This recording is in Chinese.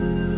음